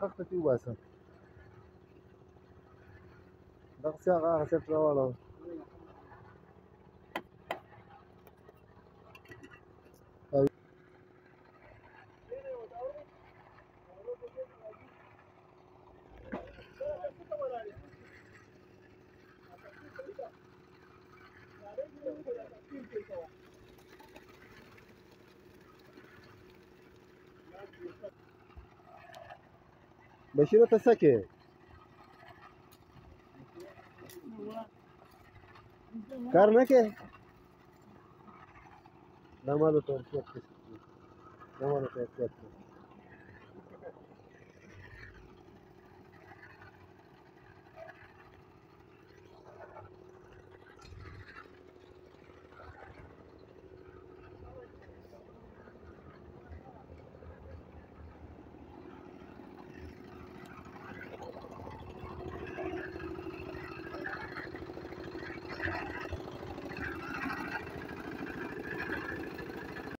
خښته دې وباسه دغسې هغه هغه سیټ راواړوه Bashir atasa ke? Karna ke? Namalo terkiyat ke? Namalo terkiyat ke?